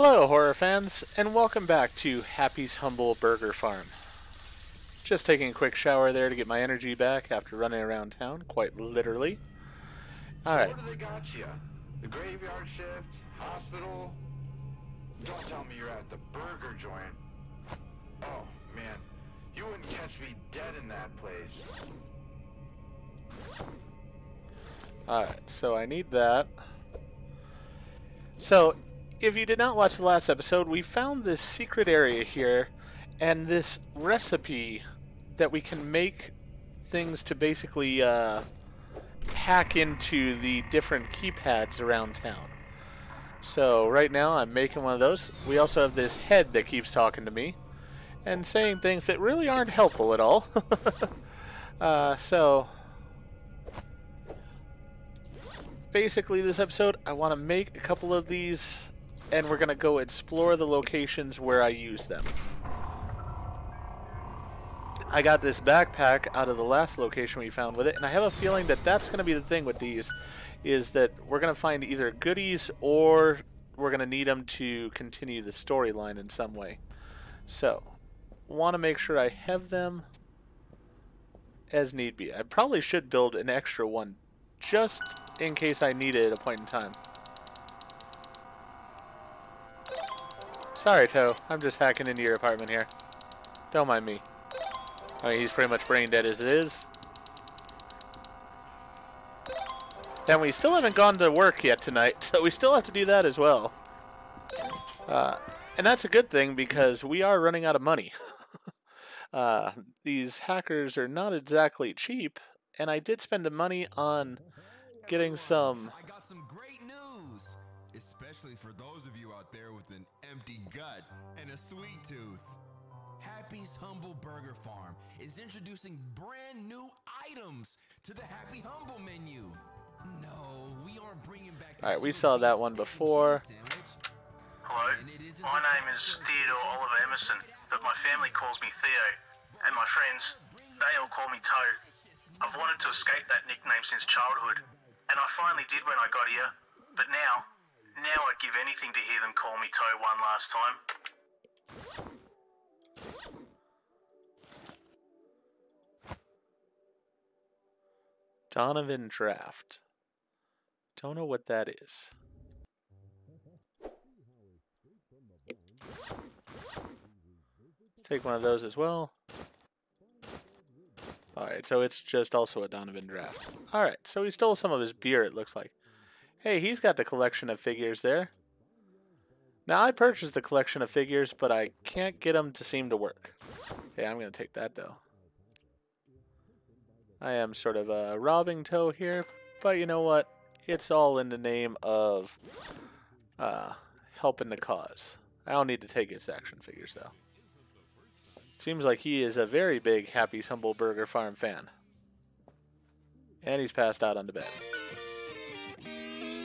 Hello, horror fans, and welcome back to Happy's Humble Burger Farm. Just taking a quick shower there to get my energy back after running around town, quite literally. Alright. What do they got you? The graveyard shift? Hospital? Don't tell me you're at the burger joint. Oh, man. You wouldn't catch me dead in that place. Alright, so I need that. So, if you did not watch the last episode, we found this secret area here and this recipe that we can make things to basically uh, hack into the different keypads around town. So right now I'm making one of those. We also have this head that keeps talking to me and saying things that really aren't helpful at all. uh, so basically this episode I want to make a couple of these and we're going to go explore the locations where I use them. I got this backpack out of the last location we found with it, and I have a feeling that that's going to be the thing with these, is that we're going to find either goodies or we're going to need them to continue the storyline in some way. So, want to make sure I have them as need be. I probably should build an extra one just in case I need it at a point in time. Sorry, Toe. I'm just hacking into your apartment here. Don't mind me. I mean, he's pretty much brain dead as it is. And we still haven't gone to work yet tonight, so we still have to do that as well. Uh, and that's a good thing because we are running out of money. uh, these hackers are not exactly cheap, and I did spend the money on getting some especially for those of you out there with an empty gut and a sweet tooth. Happy's Humble Burger Farm is introducing brand new items to the Happy Humble menu. No, we aren't bringing back. All right, we saw that one before. Hello, my name is Theodore Oliver Emerson, but my family calls me Theo, and my friends, they all call me Toe. I've wanted to escape that nickname since childhood, and I finally did when I got here, but now now I'd give anything to hear them call me Toe one last time. Donovan Draft. Don't know what that is. Take one of those as well. Alright, so it's just also a Donovan draft. Alright, so he stole some of his beer, it looks like. Hey, he's got the collection of figures there. Now, I purchased the collection of figures, but I can't get them to seem to work. Okay, I'm going to take that, though. I am sort of a robbing toe here, but you know what? It's all in the name of uh, helping the cause. I don't need to take his action figures, though. Seems like he is a very big Happy's Humble Burger Farm fan. And he's passed out on the bed.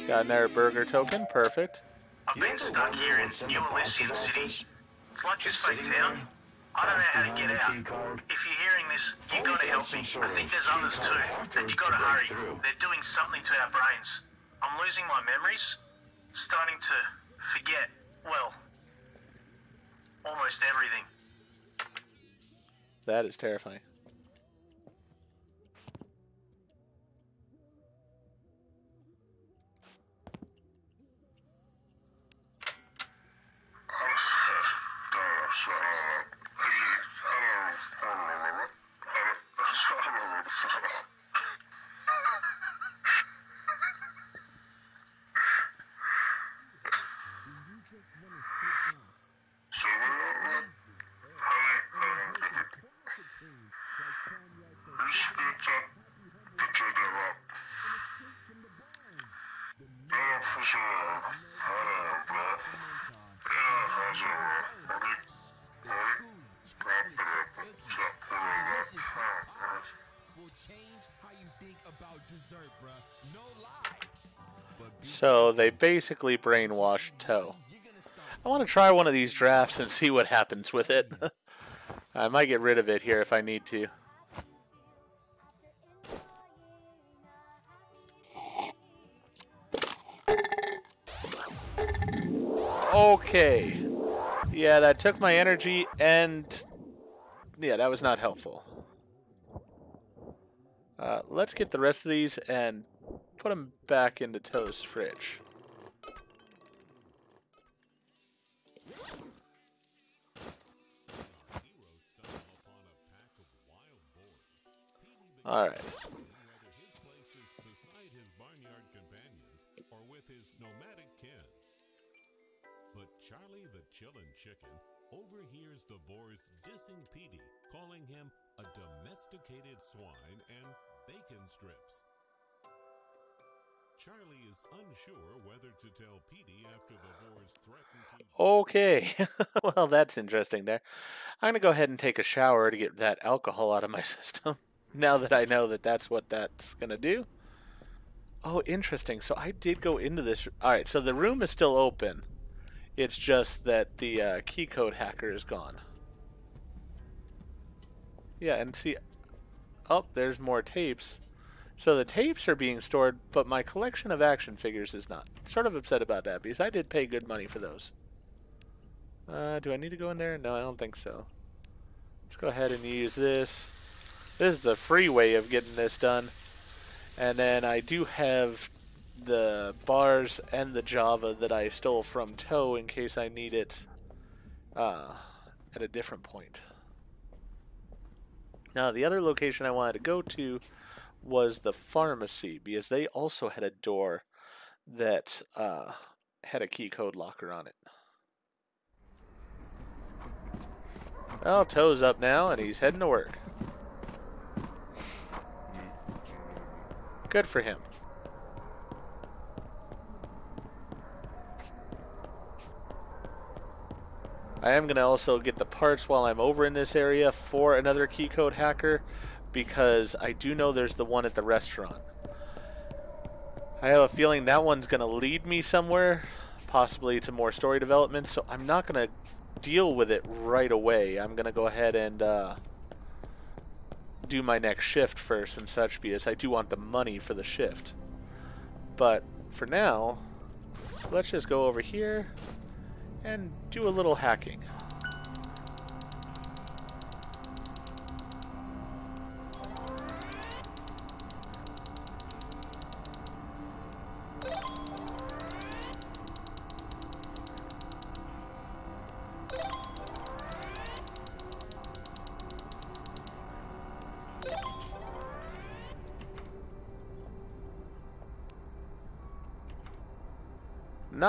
Got another burger token, perfect. I've been stuck here in New Elysian City. It's like this fake town. I don't know how to get out. If you're hearing this, you gotta help me. I think there's others too. And you gotta hurry. They're doing something to our brains. I'm losing my memories. Starting to forget, well, almost everything. That is terrifying. Arge So they basically brainwashed Toe. I want to try one of these drafts and see what happens with it. I might get rid of it here if I need to. Okay. Yeah, that took my energy and... Yeah, that was not helpful. Uh, let's get the rest of these and put them back into Toe's fridge. All right. But Charlie the Chillin' Chicken overhears the boars dissing Petey, calling him a domesticated swine and bacon strips. Charlie is unsure whether to tell Petey after the boars threaten to. Okay. well, that's interesting there. I'm going to go ahead and take a shower to get that alcohol out of my system. now that I know that that's what that's going to do. Oh, interesting. So I did go into this. All right, so the room is still open. It's just that the uh, key code hacker is gone. Yeah, and see, oh, there's more tapes. So the tapes are being stored, but my collection of action figures is not. Sort of upset about that because I did pay good money for those. Uh, do I need to go in there? No, I don't think so. Let's go ahead and use this. This is the free way of getting this done. And then I do have the bars and the Java that I stole from Toe in case I need it uh, at a different point. Now, the other location I wanted to go to was the pharmacy because they also had a door that uh, had a key code locker on it. Well, Toe's up now and he's heading to work. Good for him. I am going to also get the parts while I'm over in this area for another key code hacker because I do know there's the one at the restaurant. I have a feeling that one's going to lead me somewhere, possibly to more story development, so I'm not going to deal with it right away. I'm going to go ahead and uh, do my next shift first and such because I do want the money for the shift. But for now, let's just go over here and do a little hacking.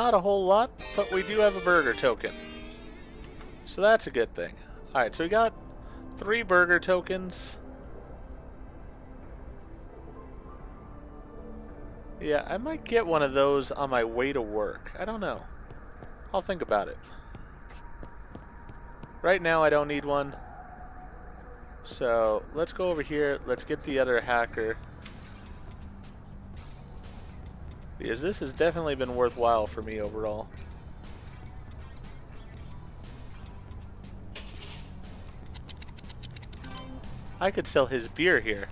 Not a whole lot, but we do have a burger token. So that's a good thing. Alright, so we got three burger tokens. Yeah, I might get one of those on my way to work. I don't know. I'll think about it. Right now I don't need one. So let's go over here. Let's get the other hacker. Because this has definitely been worthwhile for me overall. I could sell his beer here.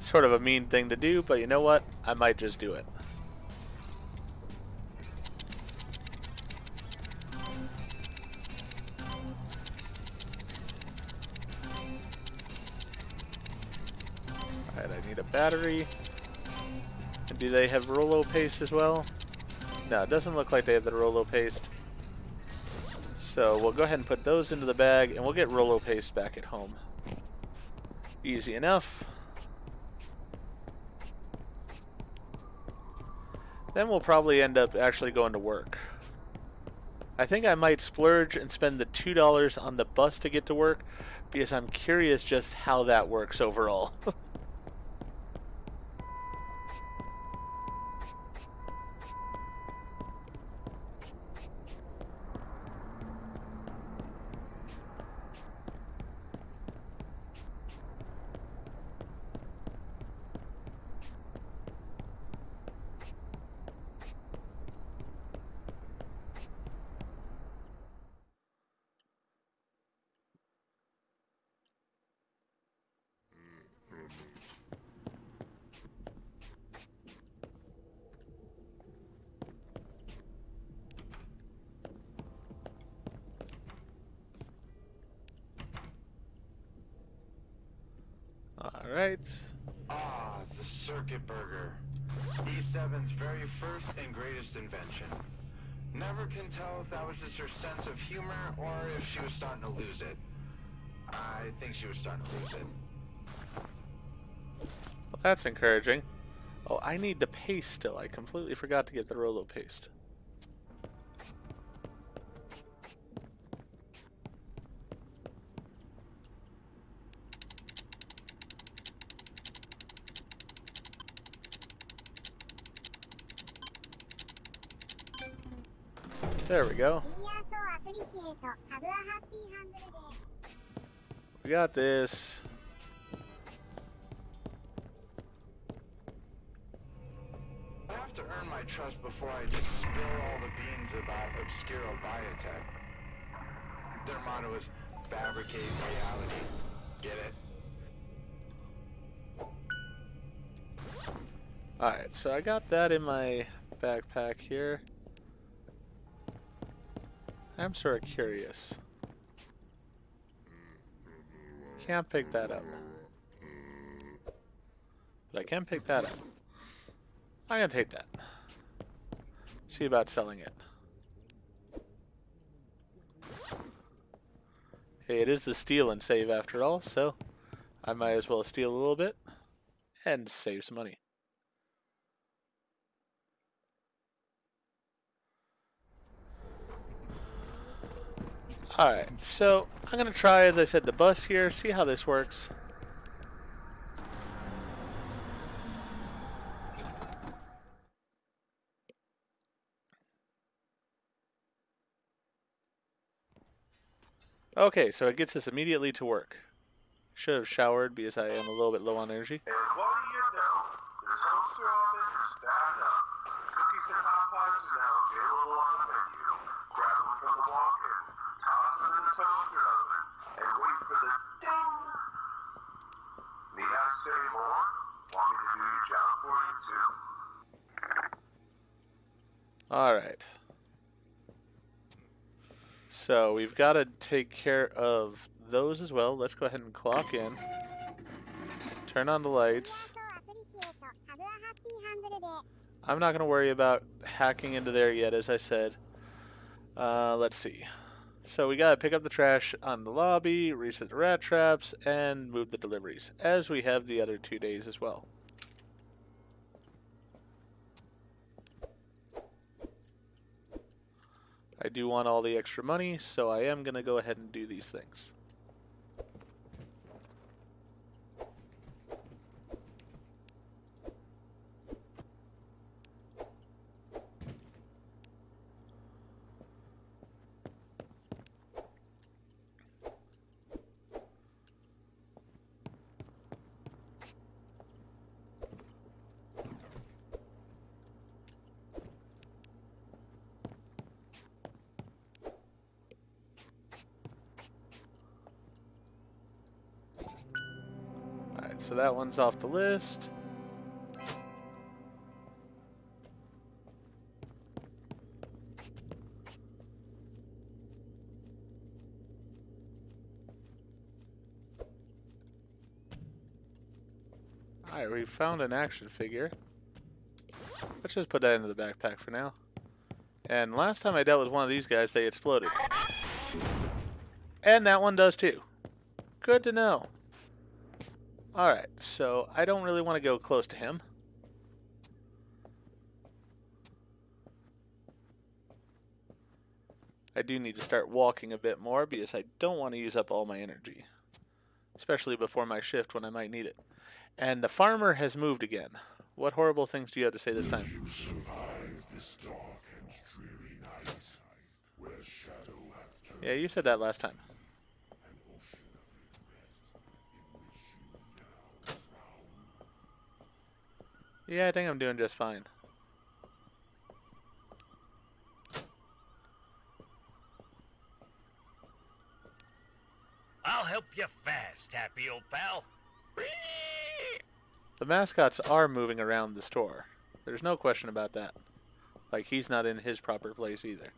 Sort of a mean thing to do, but you know what? I might just do it. Alright, I need a battery. Do they have Rolo paste as well? No, it doesn't look like they have the Rolo paste. So we'll go ahead and put those into the bag, and we'll get Rolo paste back at home. Easy enough. Then we'll probably end up actually going to work. I think I might splurge and spend the $2 on the bus to get to work because I'm curious just how that works overall. Alright. Ah, the circuit burger. E7's very first and greatest invention. Never can tell if that was just her sense of humor or if she was starting to lose it. I think she was starting to lose it. Well, that's encouraging. Oh, I need the paste still. I completely forgot to get the Rolo paste. There we go. We got this. I have to earn my trust before I just spill all the beans about Obscuro Biotech. Their motto is fabricate reality. Get it? Alright, so I got that in my backpack here. I'm sort of curious. Can't pick that up. But I can pick that up. I'm gonna take that. See about selling it. Hey, it is the steal and save after all, so I might as well steal a little bit and save some money. Alright, so I'm going to try, as I said, the bus here, see how this works. Okay, so it gets us immediately to work. Should have showered because I am a little bit low on energy. And what do you know? The toaster oven is back up. Cookies and hot pots is now available on the menu. Grab them from the walk-in, toss them in the toaster oven, and wait for the ding. Need I say more? Want me to do your job for you too? Alright. So we've got to take care of those as well. Let's go ahead and clock in. Turn on the lights. I'm not going to worry about hacking into there yet, as I said. Uh, let's see. So we got to pick up the trash on the lobby, reset the rat traps, and move the deliveries, as we have the other two days as well. I do want all the extra money, so I am going to go ahead and do these things. Alright, so that one's off the list. Alright, we found an action figure. Let's just put that into the backpack for now. And last time I dealt with one of these guys, they exploded. And that one does too. Good to know. Alright, so I don't really want to go close to him. I do need to start walking a bit more because I don't want to use up all my energy. Especially before my shift when I might need it. And the farmer has moved again. What horrible things do you have to say this time? You survive this dark and dreary night, where shadow hath turned Yeah, you said that last time. an ocean of regret, in which you now drown. Yeah, I think I'm doing just fine. I'll help you fast, happy old pal. The mascots are moving around the store. There's no question about that. Like, he's not in his proper place either.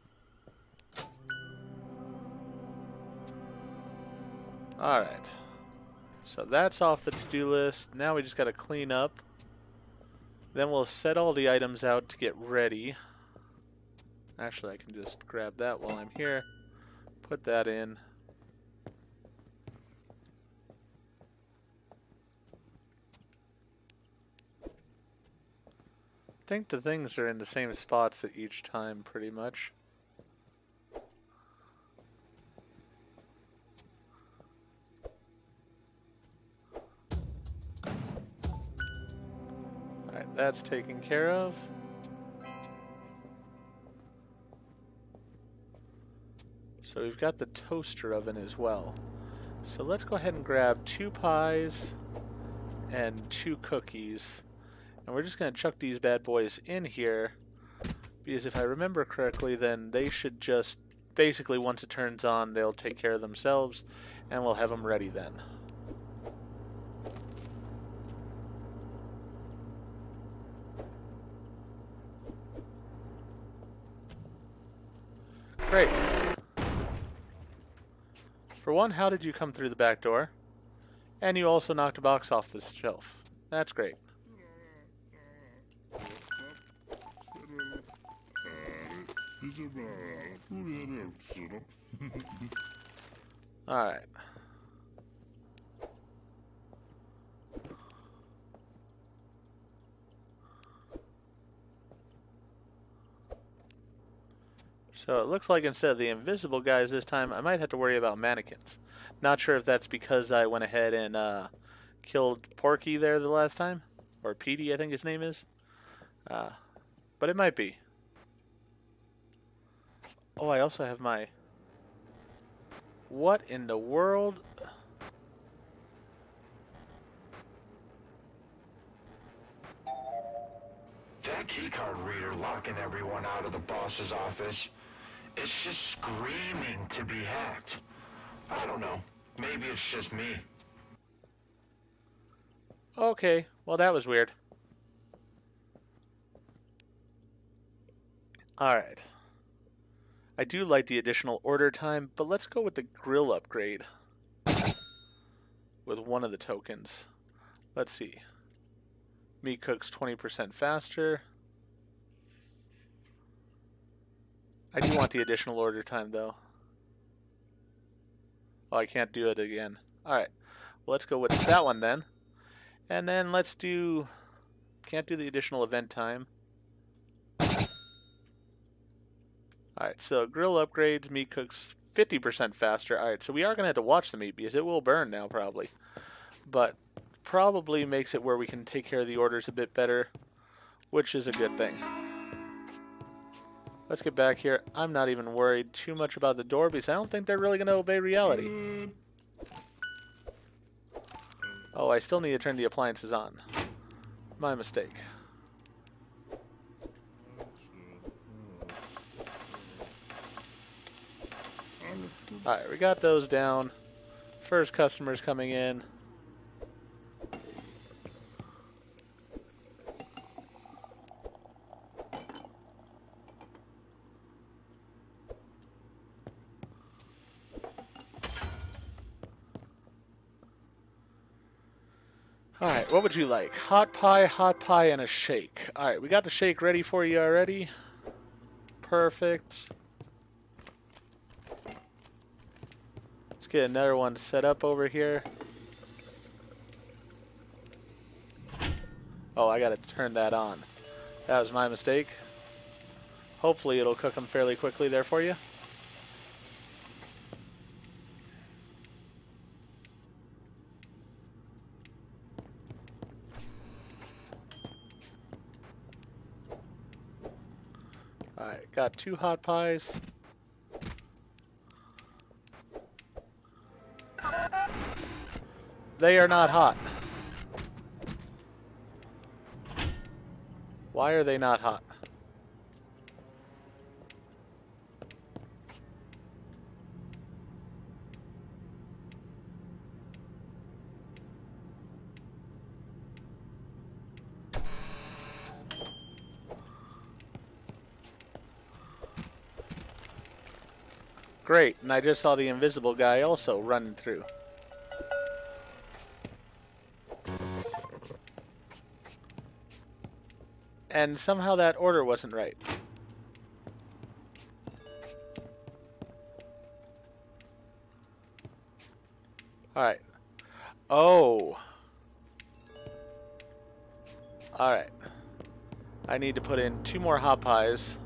Alright. So that's off the to-do list. Now we just got to clean up. Then we'll set all the items out to get ready. Actually, I can just grab that while I'm here. Put that in. I think the things are in the same spots at each time, pretty much. That's taken care of. So we've got the toaster oven as well. So let's go ahead and grab two pies and two cookies. And we're just going to chuck these bad boys in here. Because if I remember correctly, then they should just, basically once it turns on, they'll take care of themselves. And we'll have them ready then. Great. For one, how did you come through the back door? And you also knocked a box off the shelf. That's great. Alright. So it looks like instead of the invisible guys this time, I might have to worry about mannequins. Not sure if that's because I went ahead and uh, killed Porky there the last time. Or Petey, I think his name is. Uh, but it might be. Oh, I also have my... What in the world? That keycard reader locking everyone out of the boss's office. It's just screaming to be hacked. I don't know. Maybe it's just me. Okay, well that was weird. Alright. I do like the additional order time, but let's go with the grill upgrade. With one of the tokens. Let's see. Meat cooks 20% faster. I do want the additional order time, though. Oh, I can't do it again. Alright. Well, let's go with that one, then. And then let's do... Can't do the additional event time. Alright, so grill upgrades, meat cooks 50% faster. Alright, so we are going to have to watch the meat because it will burn now, probably. But probably makes it where we can take care of the orders a bit better, which is a good thing. Let's get back here. I'm not even worried too much about the door because I don't think they're really going to obey reality. Oh, I still need to turn the appliances on. My mistake. Alright, we got those down. First customer's coming in. Alright, what would you like? Hot pie, hot pie, and a shake. Alright, we got the shake ready for you already. Perfect. Let's get another one set up over here. Oh, I gotta turn that on. That was my mistake. Hopefully it'll cook them fairly quickly there for you. Alright, got two hot pies. They are not hot. Why are they not hot? Great, and I just saw the invisible guy also running through. And somehow that order wasn't right. Alright. Oh. Alright. I need to put in two more hot pies.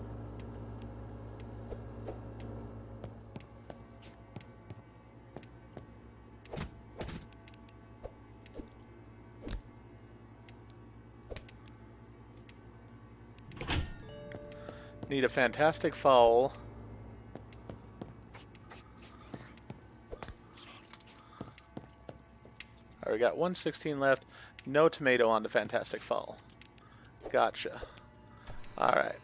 Need a fantastic fowl. Alright, we got 116 left. No tomato on the fantastic fowl. Gotcha. Alright.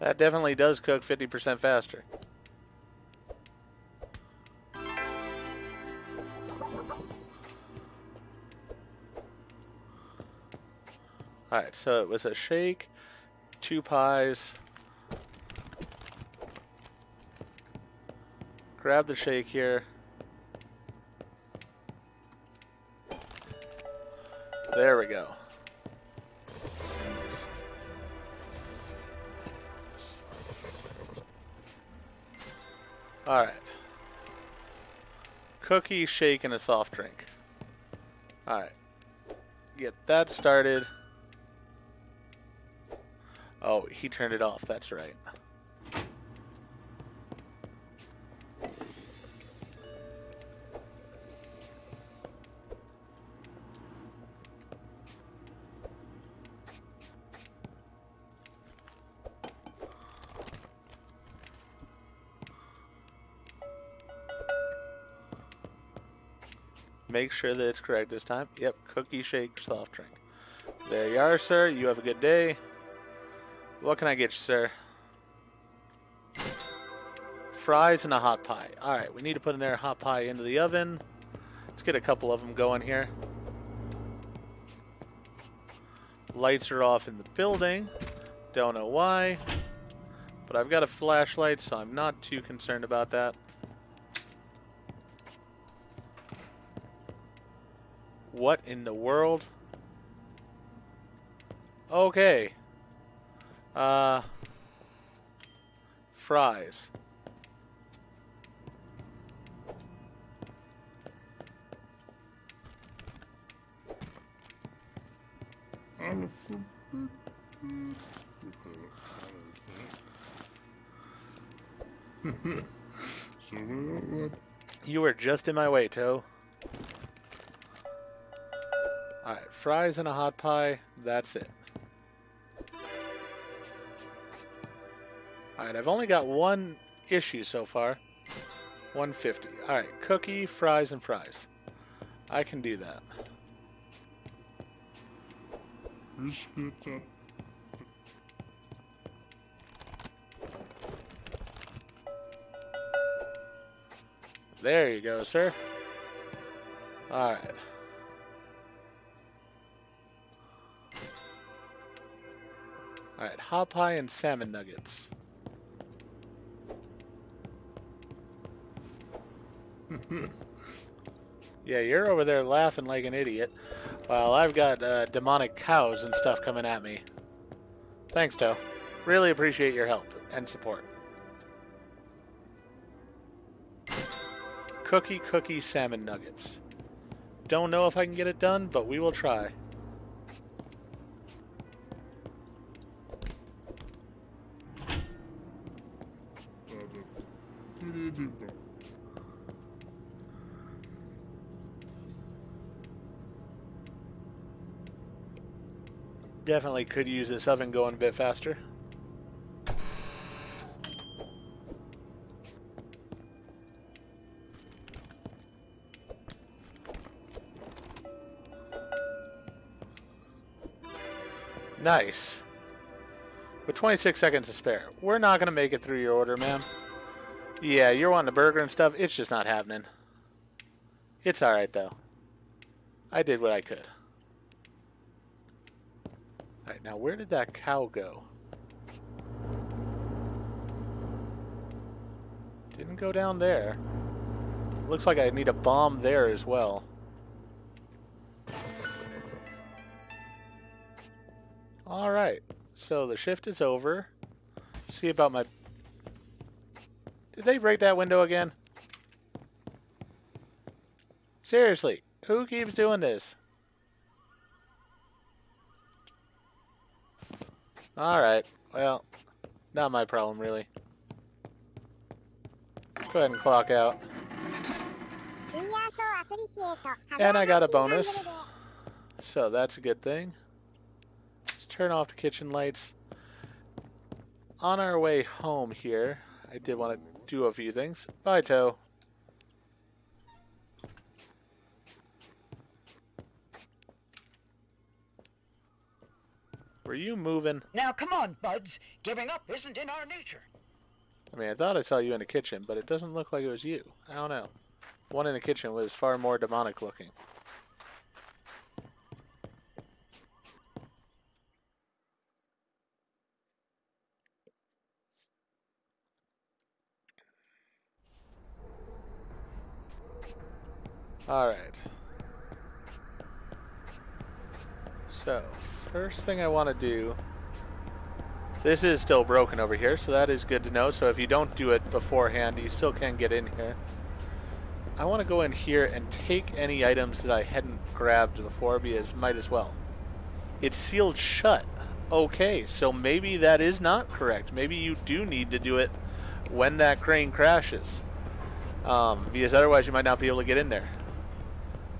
That definitely does cook 50% faster. Alright, so it was a shake, two pies. Grab the shake here. There we go. Alright. Cookie, shake, and a soft drink. Alright. Get that started. Oh, he turned it off, that's right. Make sure that it's correct this time. Yep, cookie shake soft drink. There you are, sir. You have a good day. What can I get you, sir? Fries and a hot pie. Alright, we need to put in there a hot pie into the oven. Let's get a couple of them going here. Lights are off in the building. Don't know why. But I've got a flashlight, so I'm not too concerned about that. What in the world? Okay. Uh, fries. You were just in my way, Toe. Alright, fries and a hot pie. That's it. Alright, I've only got one issue so far. 150. Alright, cookie, fries, and fries. I can do that. There you go, sir. Alright. Alright, hot pie and salmon nuggets. yeah, you're over there laughing like an idiot, while I've got uh, demonic cows and stuff coming at me. Thanks, Toe. Really appreciate your help and support. Cookie Cookie Salmon Nuggets. Don't know if I can get it done, but we will try. Definitely could use this oven going a bit faster. Nice. With 26 seconds to spare. We're not going to make it through your order, ma'am. Yeah, you're wanting a burger and stuff. It's just not happening. It's alright, though. I did what I could. Alright, now where did that cow go? Didn't go down there. looks like I need a bomb there as well. Alright, so the shift is over. See about my... Did they break that window again? Seriously, who keeps doing this? Alright, well, not my problem, really. Go ahead and clock out. And I got a bonus. So that's a good thing. Let's turn off the kitchen lights. On our way home here, I did want to do a few things. Bye, Toe. Were you moving? Now come on, buds. Giving up isn't in our nature. I mean, I thought I saw you in the kitchen, but it doesn't look like it was you. I don't know. One in the kitchen was far more demonic looking. Alright. So, first thing I want to do... This is still broken over here, so that is good to know. So if you don't do it beforehand, you still can get in here. I want to go in here and take any items that I hadn't grabbed before, because might as well. It's sealed shut. Okay, so maybe that is not correct. Maybe you do need to do it when that crane crashes. Um, because otherwise you might not be able to get in there.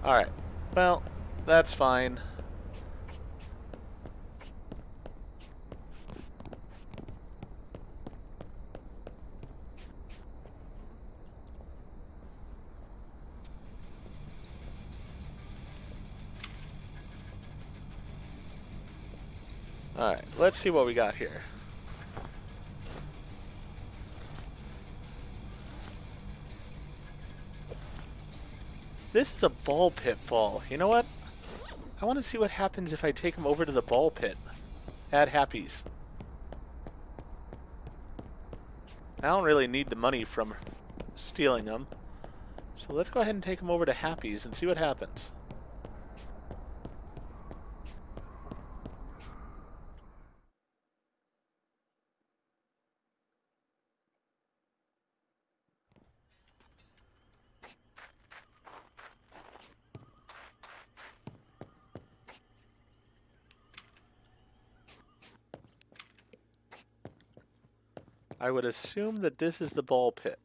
Alright. Well, that's fine. Alright, let's see what we got here. This is a ball pit ball. You know what? I want to see what happens if I take them over to the ball pit. At Happy's. I don't really need the money from stealing them. So let's go ahead and take them over to Happy's and see what happens. I would assume that this is the ball pit.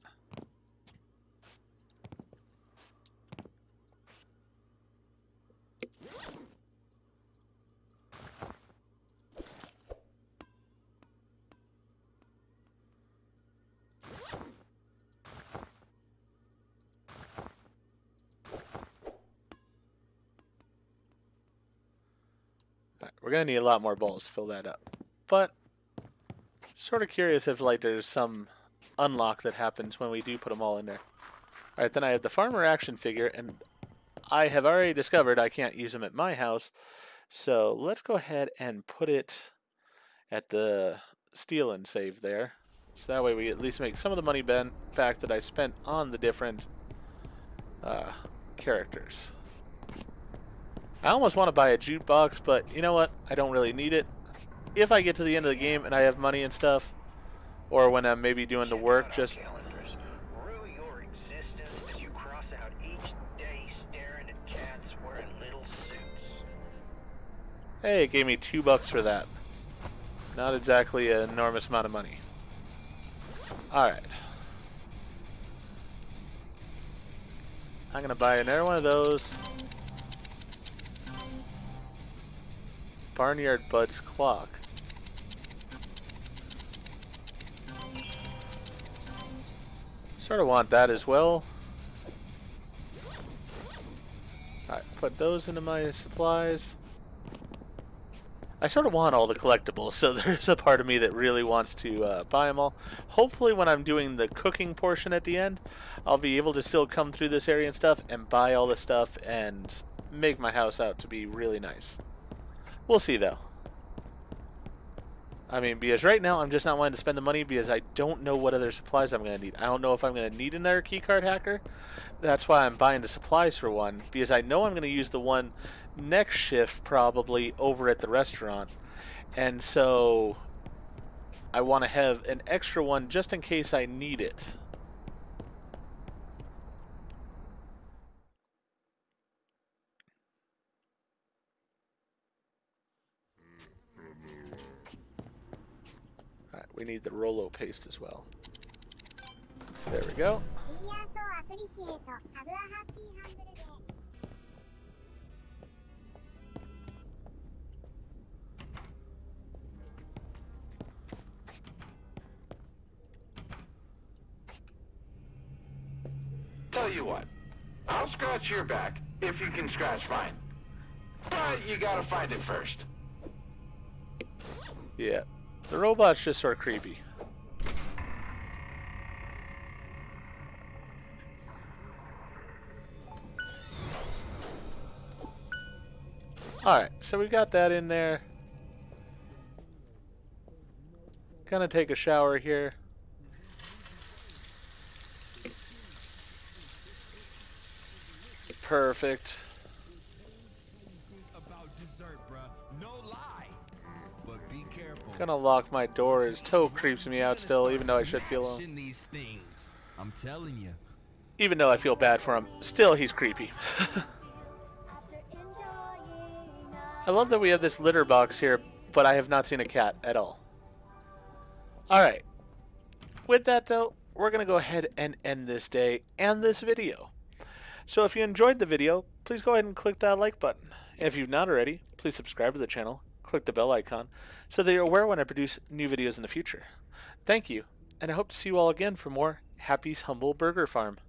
we're going to need a lot more balls to fill that up. But sort of curious if like there's some unlock that happens when we do put them all in there. Alright, then I have the farmer action figure, and I have already discovered I can't use them at my house, so let's go ahead and put it at the steal and save there. So that way we at least make some of the money back that I spent on the different uh, characters. I almost want to buy a jukebox, but you know what? I don't really need it if I get to the end of the game and I have money and stuff, or when I'm maybe doing the work, just Hey, it gave me two bucks for that. Not exactly an enormous amount of money. Alright. I'm gonna buy another one of those. Barnyard Bud's clock. Sort of want that as well. Alright, put those into my supplies. I sort of want all the collectibles, so there's a part of me that really wants to uh, buy them all. Hopefully when I'm doing the cooking portion at the end, I'll be able to still come through this area and stuff and buy all the stuff and make my house out to be really nice. We'll see though. I mean, because right now I'm just not wanting to spend the money because I don't know what other supplies I'm going to need. I don't know if I'm going to need another keycard hacker. That's why I'm buying the supplies for one because I know I'm going to use the one next shift probably over at the restaurant. And so I want to have an extra one just in case I need it. Alright, we need the Rolo paste as well. There we go. Tell you what, I'll scratch your back if you can scratch mine. But you gotta find it first. Yeah. The robot's just are creepy. Alright, so we got that in there. Gonna take a shower here. Perfect. Gonna lock my door. His toe creeps me out still, even though I should feel him. These things. I'm telling you. Even though I feel bad for him, still he's creepy. I love that we have this litter box here, but I have not seen a cat at all. Alright. With that though, we're going to go ahead and end this day and this video. So if you enjoyed the video, please go ahead and click that like button. And if you've not already, please subscribe to the channel, click the bell icon, so that you're aware when I produce new videos in the future. Thank you, and I hope to see you all again for more Happy's Humble Burger Farm.